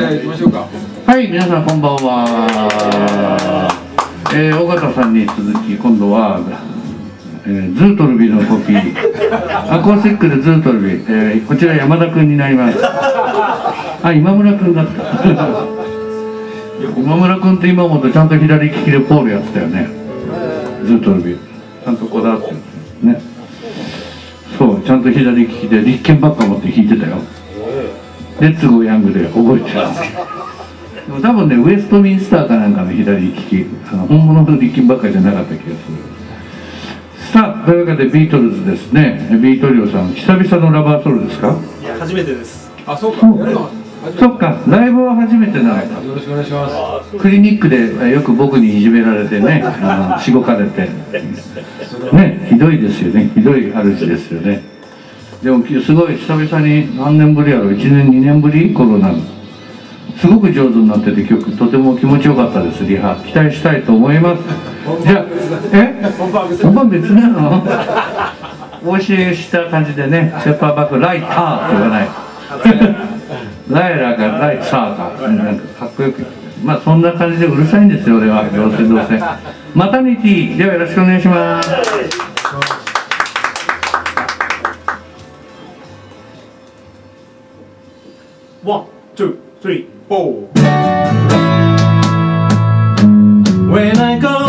じゃあ行きましょうかはい、皆さんこんばんは。えー、尾形さんに続き、今度は、えー、ズートルビのコピー、アコースティックでズートルビ、えー、こちら山田君になります。あ、今村君だった。今村君って今もとちゃんと左利きでポールやってたよね。ズートルビ。ちゃんとこだわってるね。そう、ちゃんと左利きで立憲ばっか持って弾いてたよ。レッツゴーヤングで覚えてるんです。けど。でも多分ねウエストミンスターかなんかの左利きあの本物の力ばっかりじゃなかった気がする。さあというわけでビートルズですね。ビートリオさん久々のラバーソウルですか？いや初めてです。あそうか。そっか。ライブは初めてなのか。よろしくお願いします。クリニックでえよく僕にいじめられてねあのしごかれて。ねひどいですよね。ひどい主ですよねでもきすごい久々に何年ぶりやろ？1年2年ぶり？コロナの。すごく上手になってて曲とても気持ちよかったですリハ。期待したいと思います。じゃあえ？本番別本番別なの？お教えした感じでねペッパーバックライターって言わない。ライラがライターか。なんかかっこよく。まあそんな感じでうるさいんですよ俺は。どうせどうせ。マタニティではよろしくお願いします One, two, three, four. When I go,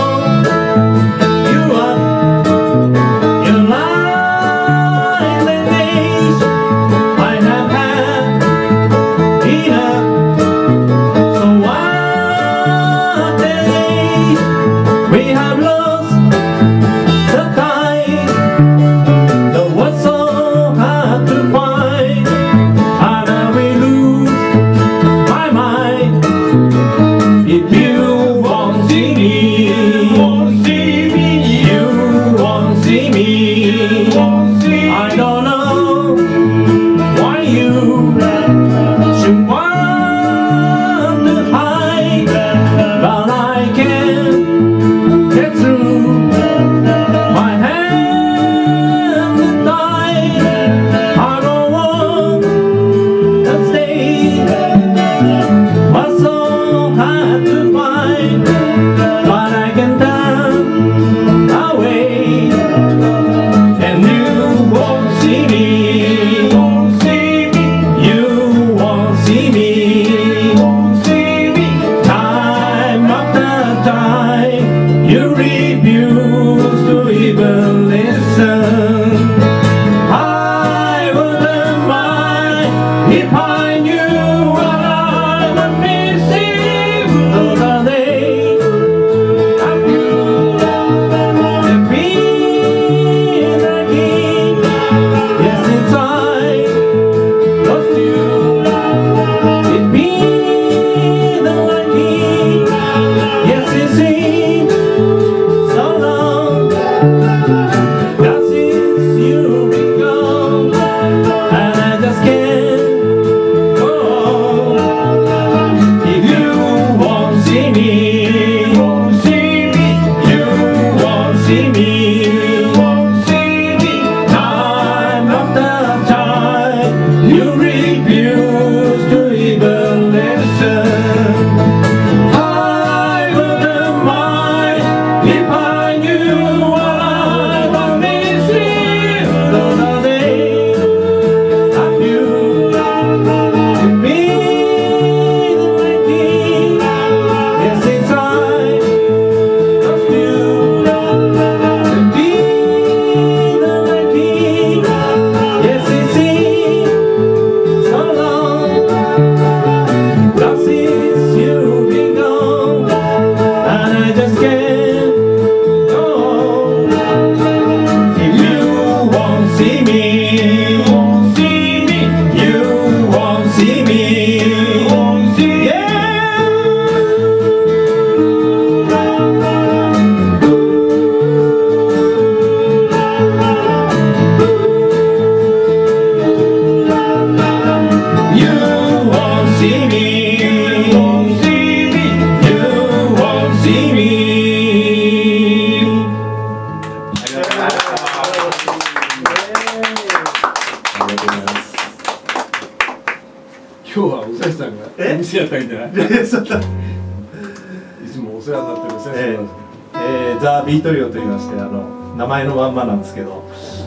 ましてあの名前のまんまなんですけど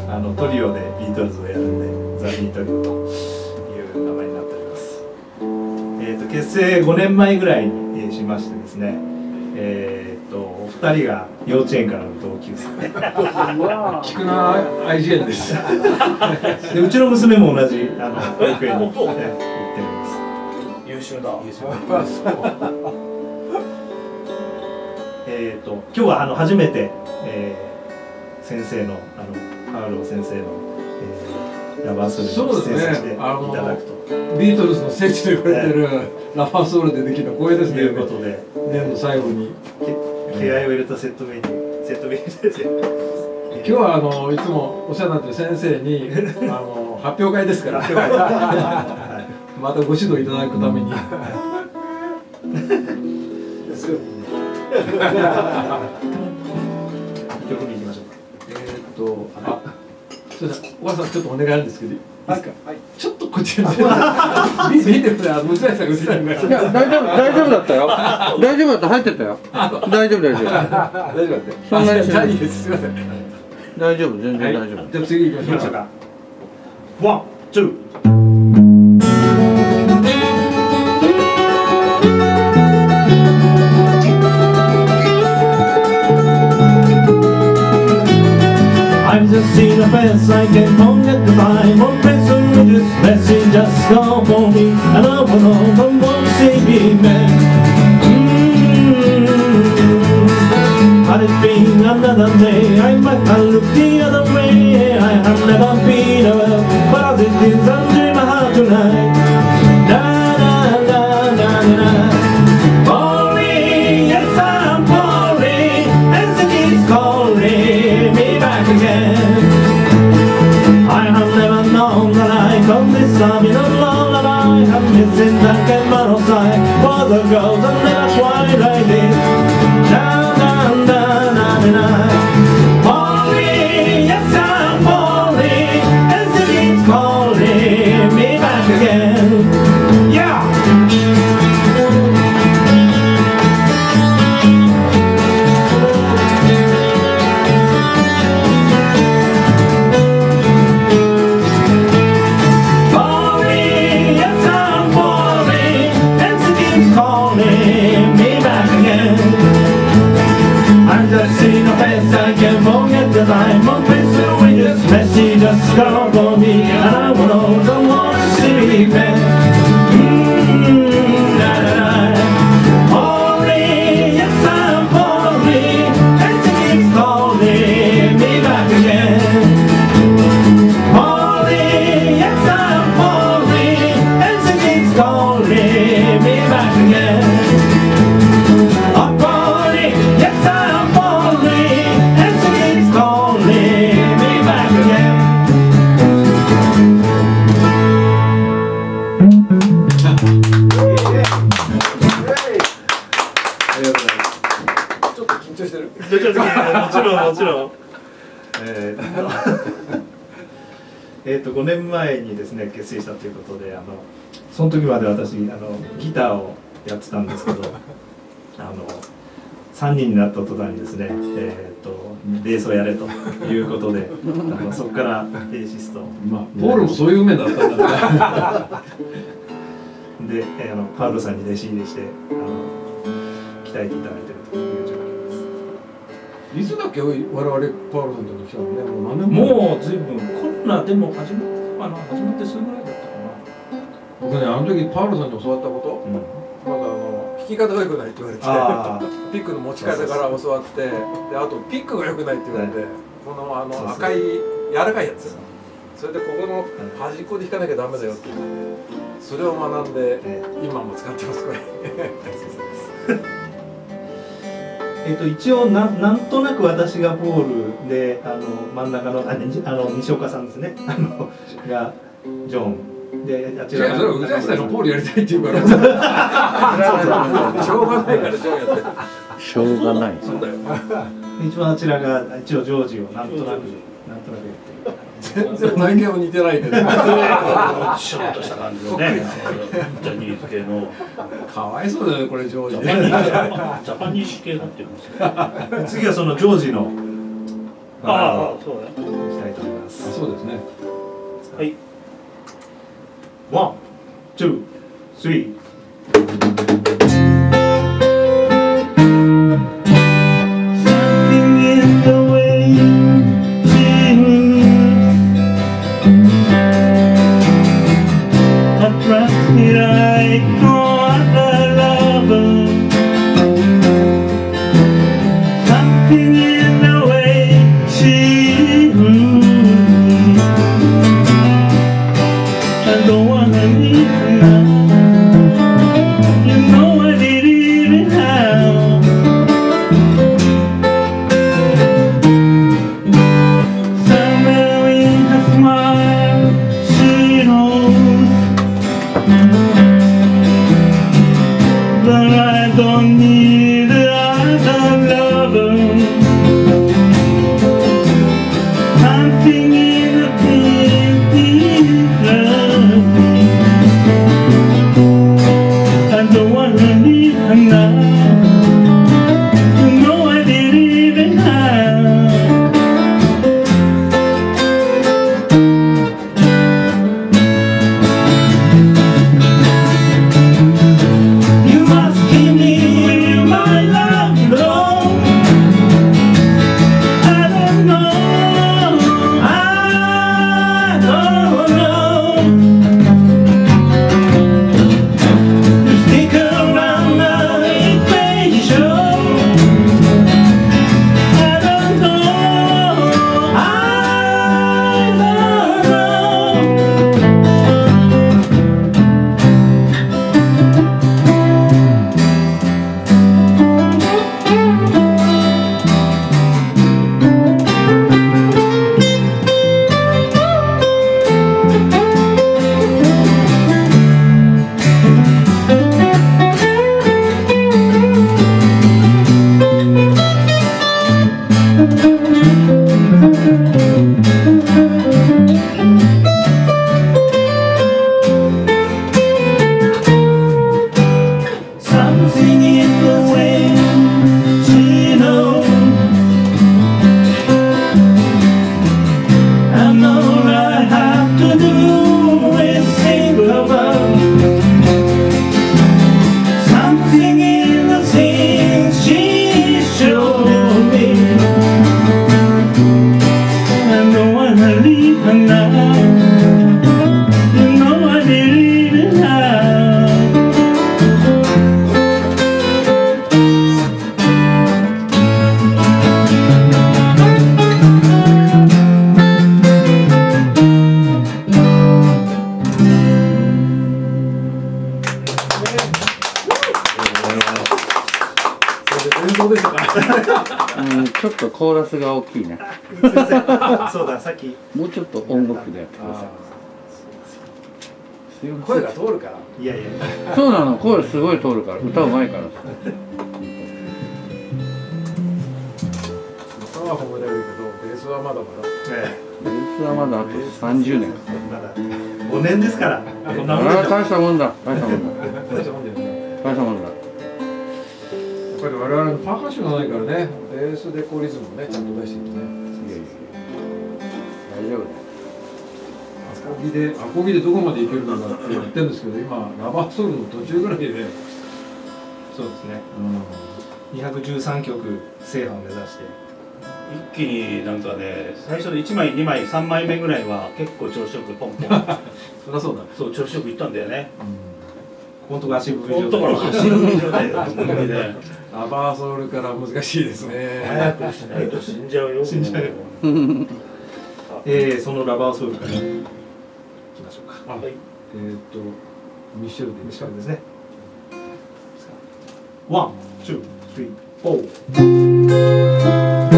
あのトリオでビートルズをやるんでザ・ビートリオという名前になっております、えー、と結成5年前ぐらいに、えーしましてですねえー、とお二人が幼稚園からの同級生。菊名愛知園です。でうちの娘も同じあの保育園に、えー行っております。優秀だ。えー、と今日はあの初めて、えー先生のあのパウロ先生の、えーラバーソルにそう出演させていですねあのただくと。ビートルズの聖地と言われてるラファーソウルでできた光栄ですね。いうことで年の最後に。け気合を入れたセットメニュー。セットメニューです。今日はあのいつもお世話になってる先生にあの発表会ですから。はまたご指導いただくために。い 曲に行きましょうかえーっとあすいません小川さんちょっとお願いあるんですけどいいですか、はいちょっとこっちに見見てください娘さんが映らないからいや大丈夫大丈夫だったよ大丈夫だった入ってたよ大丈夫大丈夫大丈夫だってそんなにしないですすいません大丈夫全然大丈夫、じゃあ次行きましょうかワンツー just seen a face I can't forget the time One person with this message just go for me And I will know from one city man. Mm. Had it been another day I might have looked the other way. I have never been aware But as it is under my heart tonight The ago, and that's why need. gone. 結成したということであのその時まで私あのギターをやってたんですけど あの3人になった途端にですね、えーっとベースをやれということであの そこからベーシスト。まあポールもそういう面だったんだね。で、えーあのパウロさんに弟子入りしてあの鍛えていただいているという状況です。いつだっけ我々パウロさんと来たのね。もう何年ももうずいぶんコロナでも始まったかな始まってすぐぐらいだったか僕ねあの時パウロさんに教わったこと？うん。まだあの弾き方が良くないって言われて。あ ピックの持ち方から教わってであとピックが良くないって言われて、このあの赤い柔らかいやつ。それでここの端っこで弾かなきゃダメだよって言ってそれを学んでえ。今も使ってますこれ えっと一応ななんとなく私がポールであの真ん中のあ,、ね、あの西岡さんですね。あのがジョン。であちらそれは宇さんがポールやりたいって言うから。しょうがないからジョンやってしょうがない。そうだよ。一番あちらが一応ジョージをなんとなくなんとなくやってる全然体型も似てないけど。シュッとした感じのね。ジャニーズ系の。かわいそうだよねこれジョージ。ジャパニーズジャパニーズ系だって言うんですよ。次はそのジョージの。ああそうだね。いきたいと思います。そうですね。はい。 One, two, three。そうだ、さっき。もうちょっと音楽でやってください。声が通るからいやいや。そうなの、声すごい通るから、歌うまいからさ。歌は褒められるけどベースはまだまだねベースはまだあと30年かかる。まだ五年ですから。大したもんだ。大したもんだ。大したもんだ大したもんだ。やっぱり我々のパーカッションがないからねベースでこうリズムをねちゃんと出していくねいやいや大丈夫だよ。アコギでアコギでどこまでいけるのかって言ってるんですけど今ラバーソウルの途中ぐらいで、うん、そうですね。二百十三曲制覇を目指して。一気になんかね最初の1枚2枚3枚目ぐらいは結構調子よくポンポン。そりゃそうだ、そう調子よくいったんだよね。本当が足踏み本当から走る状態だと思うんでラバーソウルから難しいですね。早くしないと死んじゃうよ 死んじゃう。よもえー、そのラバーソウルからいきましょうか。あはいえーっとミッシェルでいいですか短いですね。 One, two, three, four。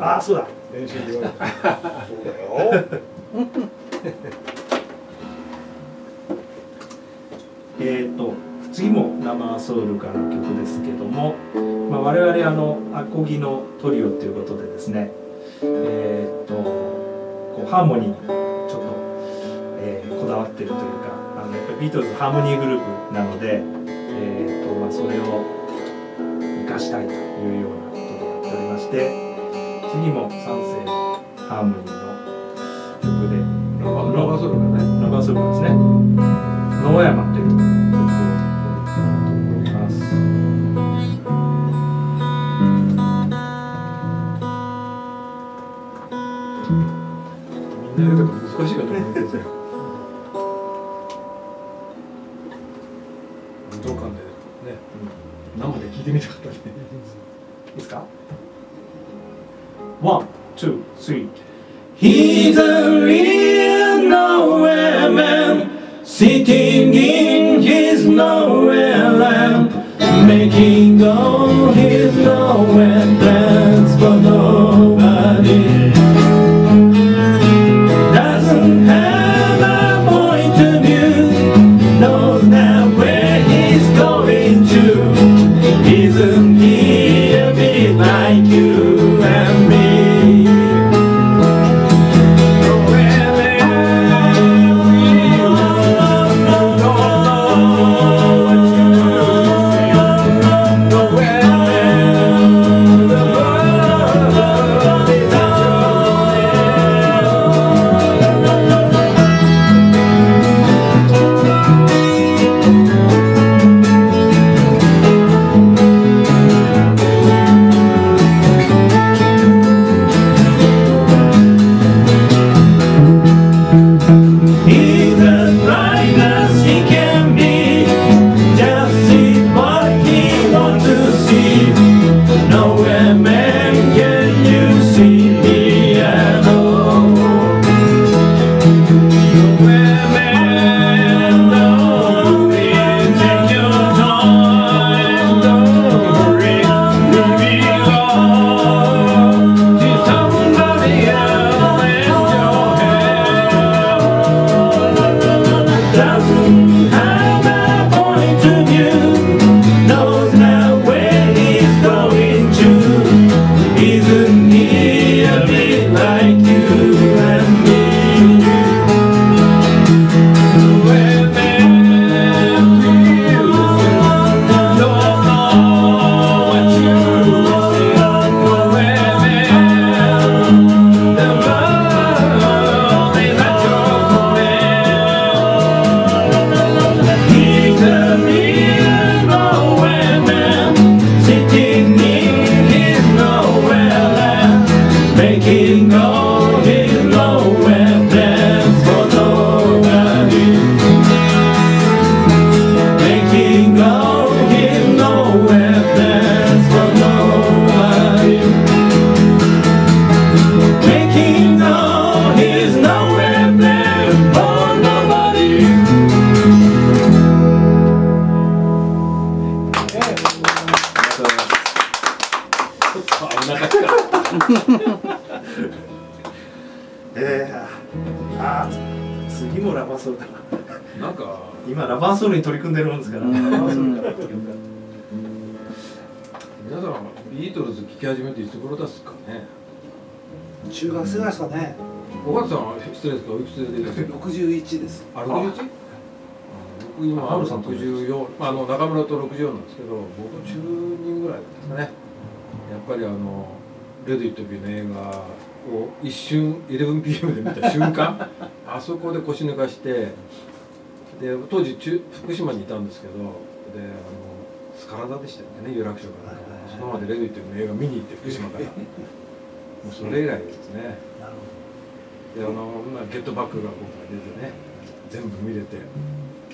ああそうだ。練習で言われて。えー、と次も生ソウルからの曲ですけども、まあ、我々あのアコギのトリオということでですねえー、とこうハーモニーにちょっと、えーこだわってるというかあのやっぱりビートルズハーモニーグループなので、えーとまあ、それを生かしたいというようなことでやっておりまして次も賛成のハーモニーの曲でラバラバーソルがねラバソルですね野山という曲を思いますみんなやるけど He's a real nowhere man, sitting in his nowhere land, making all his nowhere 中学生ぐらいですかね。小勝さんは失礼ですけどおいくつで出てる61です。あ、61? 僕今ハルさんと64、まあ、あの中村と64なんですけど僕中2ぐらいですかね。やっぱりあの「レディット・ビー」の映画を一瞬 11pm で見た瞬間 あそこで腰抜かしてで当時中福島にいたんですけどであのスカラダでしたよね有楽町から。そのままで「レディット」の映画見に行って福島から もうそれ以来ですね。であのまあゲットバックが僕が出てね全部見れて、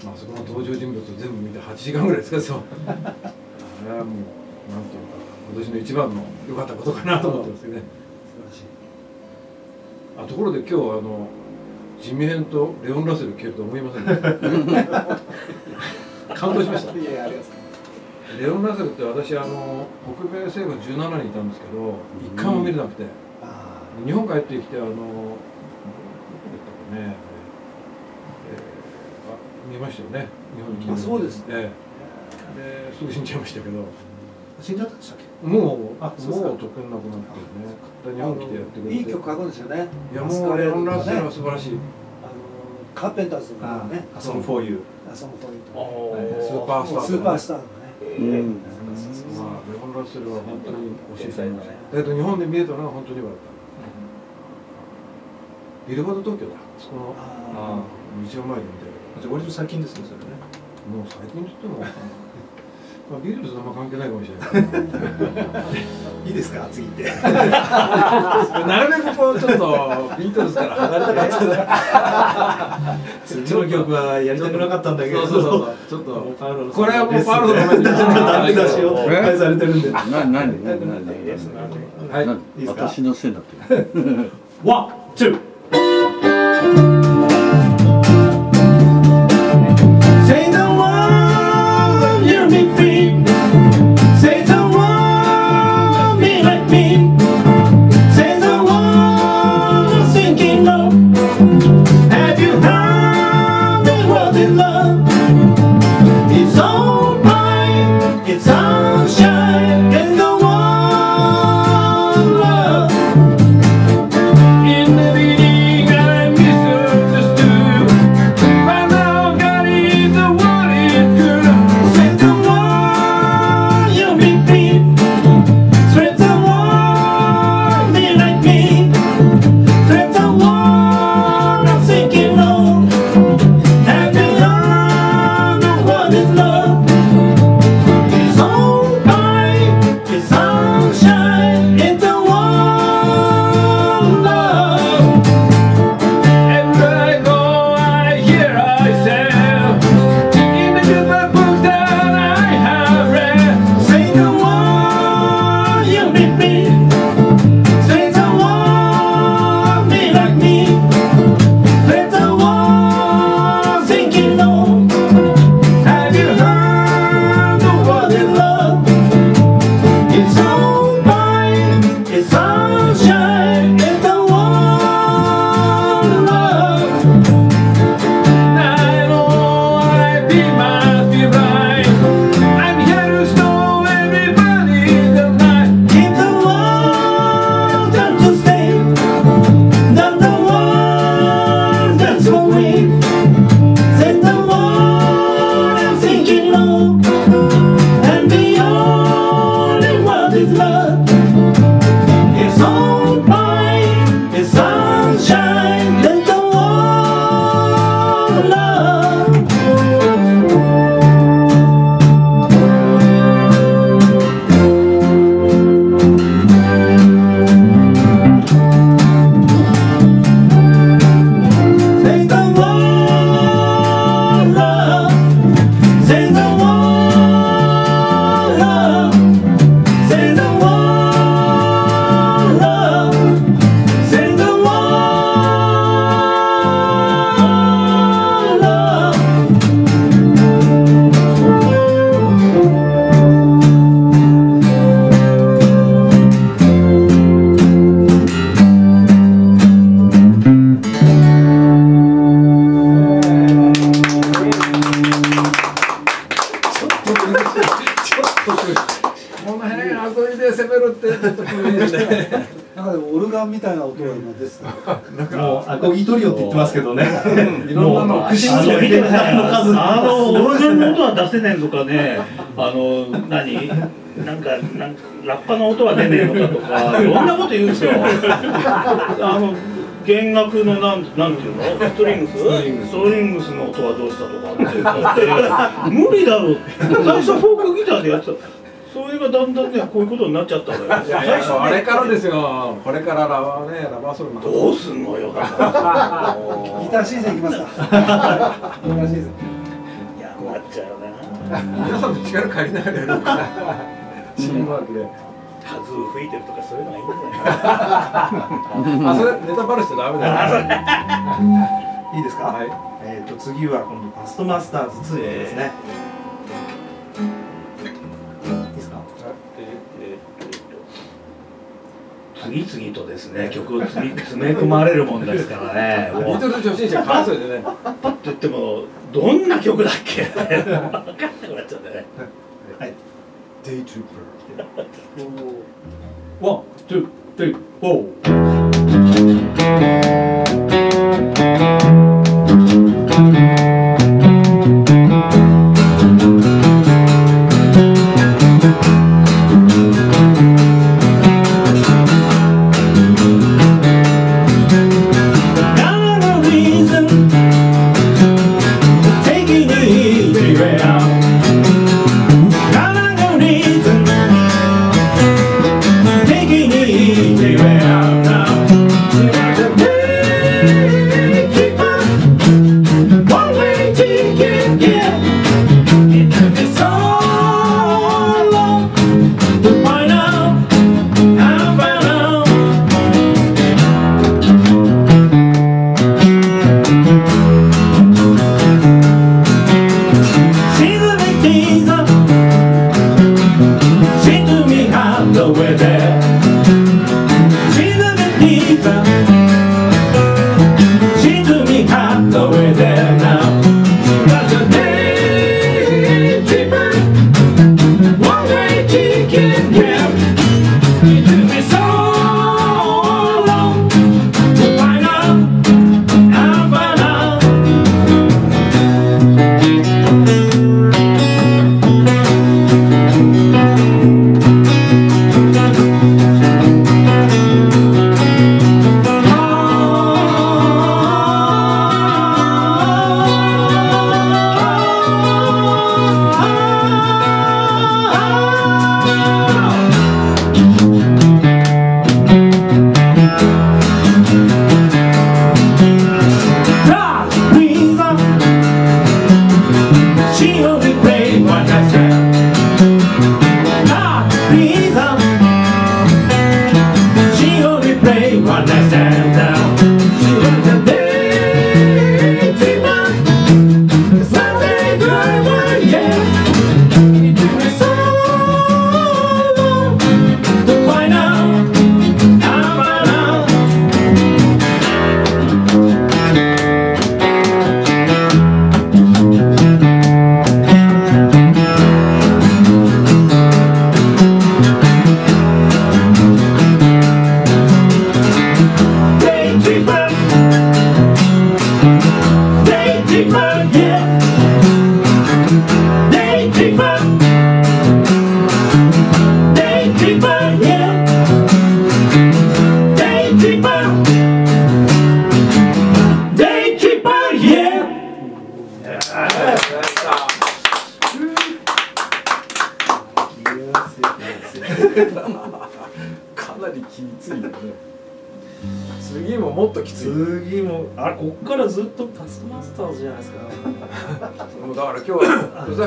まあそこの登場人物を全部見て8時間ぐらいですかそう。あれはもうなんていうか今年の一番の良かったことかなと思ってますけどねあところで今日あのジミヘンとレオン・ラッセル蹴ると思いませんでした？感動しました。いやありがとうレオン・ラッセルって私あの北米西部17にいたんですけど一回も見れなくて、あ日本帰ってきてあのどこだったかね、えーあ見ましたよね。日本に来て。あそうですね。ええ。ですぐ死んじゃいましたけど。死んじゃったんでしたっけ？もうあもう得意なくなってね日本来てやってくれて。いい曲書くんですよね。いやもうレオン・ラッセルはね素晴らしい。あのカーペンターズとかね。あその for you あそのポイントスーパースタースーパースターうん。まあレオン・ラッセルは本当に惜しいと思いますだけど日本で見れたのは本当に良かった。ビルボード東京だ。そこのああ一番前で見たけあじゃあ割と最近ですねそれね。どもう最近といっても まあビートルズとあんま関係ないかもしれない いいですか次行って なるべくこうちょっとビートルズから離れたかった 次の曲はやりたくなかったんだけどそうそうそうそうちょっとパウロのこれはもうパウロのためにダメ出しをえ返されてるんでな何何何はい何いいですか私のせいになってるワン、ツー Say いな音が今出てたもうアコギトリオって言ってますけどね。いろんなのもう串あの見てくださいの数あのすごいですオルガンのね音は出せねえのかね。あの何？なんかなんかラッパの音は出ねえのかとか。いろんなこと言うんですよ。あの弦楽のなんなんていうの？ストリングス。ストリングスの音はどうしたとかって言って。無理だろう。最初フォークギターでやってたそれがだんだんねこういうことになっちゃったのよ。いやい最や初ねあれからですよ。これからラバーねラバーソルどうすんのよだからギターシーズンいきますか。ギターシーズン。いやなっちゃうな。皆さんと力借りながらやるか。らチームワークで。ハズー吹いてるとかそういうのがいいんじゃない？あそれネタバレしちゃダメだよ。いいですか、はい。えー、と次は今度ファストマスターズ2ですね、い次々とですね曲を 詰め込まれるもんですからね。ビートルズ初心者かわいそうでね。パッと言ってもどんな曲だっけ？分かんなくなっちゃってね。はい。デイトゥー One, two, three, four。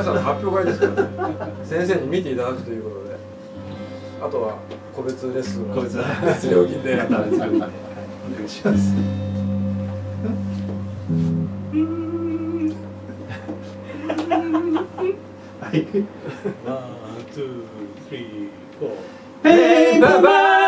は宇崎さんの発表会ですからね。先生に見ていただくということで。あとは個別レッスンを。個別別料金でお願いします。はい。ワン、ツー、スリー、フォー。Hey, bye Sail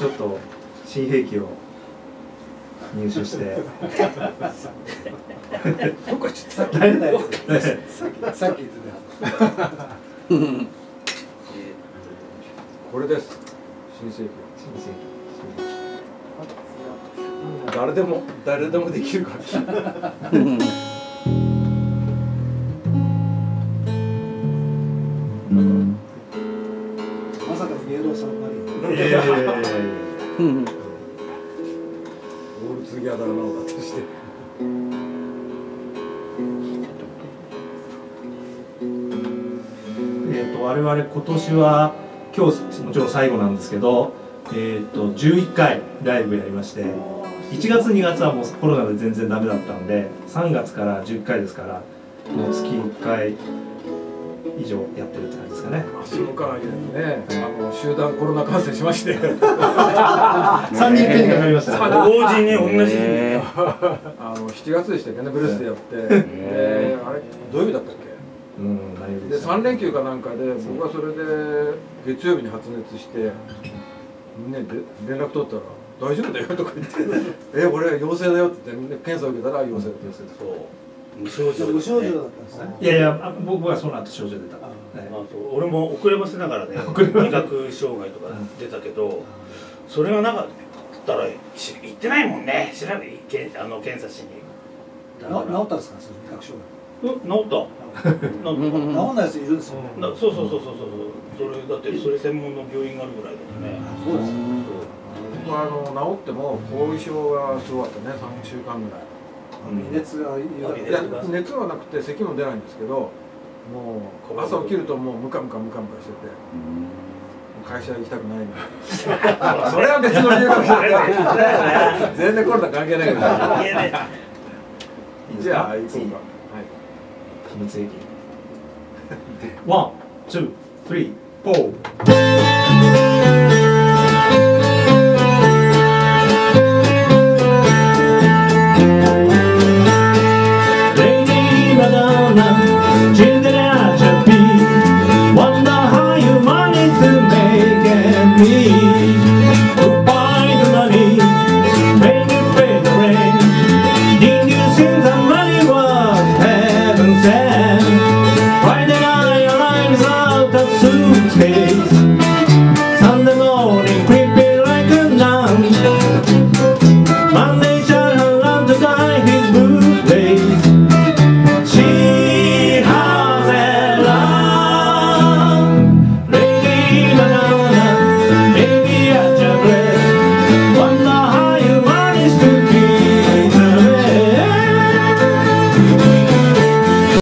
ちょっと新兵器を入手して。うどっかちょっとさっき慣れないです。ねさっきさっき言ってたやこれです。新世紀新兵誰でも誰でもできる楽器 ルツギャダーなのだとしてえー、と我々今年は今日もちろん最後なんですけど、えー、と11回ライブやりまして1月2月はもうコロナで全然ダメだったんで3月から10回ですからもう月1回以上やってるって感じですかね。あその間ね。あの集団コロナ感染しまして。3人手にかかりました。ね同時に同じ あの7月でしたっけねブレスでやって。であれ土曜日だったっけ？うんでですか3連休かなんかで僕はそれで月曜日に発熱して、ね、で連絡取ったら「大丈夫だよ」とか言って「え俺陽性だよ」って言って検査受けたら陽性だったそう無症状無症状だったんですね。いやいやあ僕はその後症状出た、あねあそう。俺も遅ればせながらね味覚障害とか出たけどそれがなかったらし行ってないもんね。調べけんあの検査しに治ったんですかその味覚障うん治った。治んないやついるんですよ。ねなそうそうそうそうそうそれだってそれ専門の病院があるぐらいだよね。そうです僕はあの治っても後遺症がすごかったね。3週間ぐらい微熱がいや熱はなくて咳も出ないんですけどもう朝起きるともうムカムカムカムカしてて会社行きたくないみたいなそれは別の理由かもしれない全然コロナ関係ないけど関係ない。じゃあ行こうか。はい。秘密兵器。One, two, three, four